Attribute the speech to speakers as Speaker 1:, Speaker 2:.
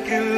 Speaker 1: que